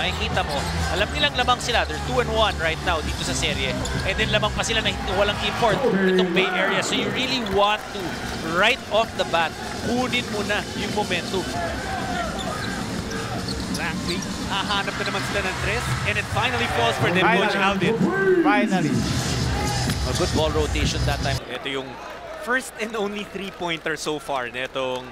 Makikita mo, alam nilang lamang sila. They're 2 and 1 right now dito sa serye. And then lamang pa sila na hindi- walang import itong Bay Area. So you really want to, right off the bat, kunin mo na yung momentum. Exactly. Hahanap na naman sila ng tres. And it finally falls for them, Coach Alvin. Finally. A good ball rotation that time. Ito yung first and only three-pointer so far netong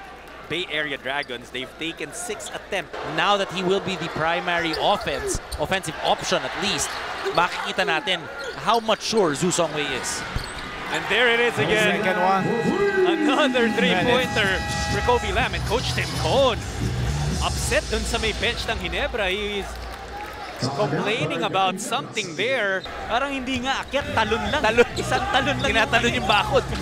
Bay Area Dragons. They've taken six attempts. Now that he will be the primary offense, offensive option at least, makikita natin how mature Zhu Songwei is. And there it is again. Second one. Another three-pointer for Kobe Lam and Coach Tim Cohn. Upset dun sa may bench ng Ginebra. He's complaining about something there. Parang hindi nga akyat, talon lang. Talon. Isang talon lang. Tinatalon yung bakod.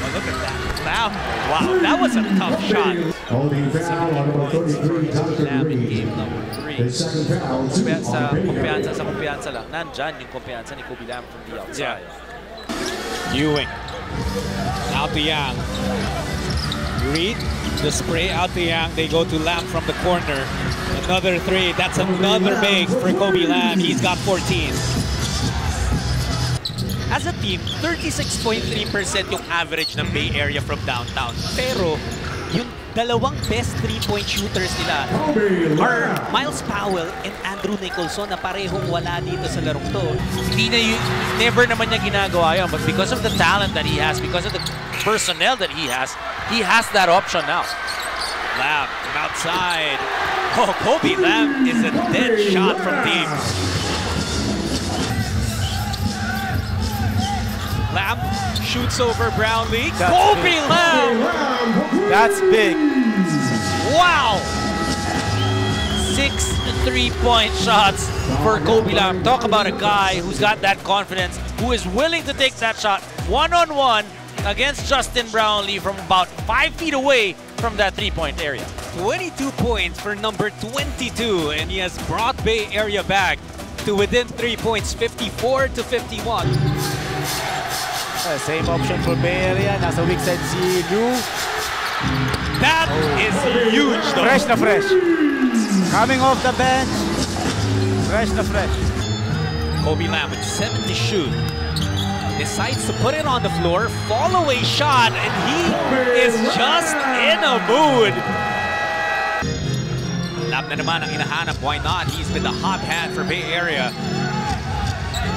Oh, look at that. Lam. Wow, that was a tough shot. Holding foul on number 33, Jonathan Lam in Green. game number 3. His second foul, team Kumpiyansa, on Bay kumpiyansa Area. sa kumpiyansa lang. Nandyan yung kumpiyansa ni Kobey Lam from the outside. Ewing. Out to Yang. Reed, the spray out to Yang. They go to Lam from the corner. Another three. That's another big for Kobe Lamb. He's got 14. As a team, 36.3% yung average ng Bay Area from downtown. Pero yung dalawang best three-point shooters nila are Miles Powell and Andrew Nicholson na parehong wala dito sa larong to. Hindi na yun, never naman niya ginagawa yun. But because of the talent that he has, because of the personnel that he has, he has that option now. Lam from outside. Oh, Kobey Lam is a dead shot from deep. Lam shoots over Brownlee. That's Kobe good. Lam! That's big. Wow! Six three-point shots for Kobey Lam. Talk about a guy who's got that confidence, who is willing to take that shot one-on-one against Justin Brownlee from about five feet away from that three-point area. 22 points for number 22, and he has brought Bay Area back to within three points, 54 to 51. Uh, same option for Bay Area. Nasa weak side si Liu. That is huge, though. Fresh na fresh. Coming off the bench. Fresh na fresh. Kobey Lam with seven to shoot. Decides to put it on the floor, fall away shot, and he is just in a mood. Lam na naman ang inahanap. Why not? He's been the hot hand for Bay Area.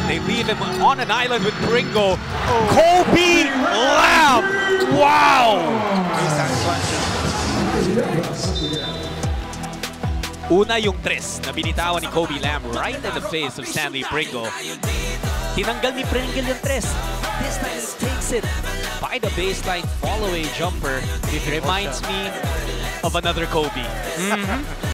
They leave him on an island with Pringle. Kobey Lam! Wow! Una yung tres na binitawan ni Kobey Lam right in the face of Stanley Pringle. Tinanggal ni Pringle yung tres. This time he takes it by the baseline fall-away jumper. It reminds me of another Kobe.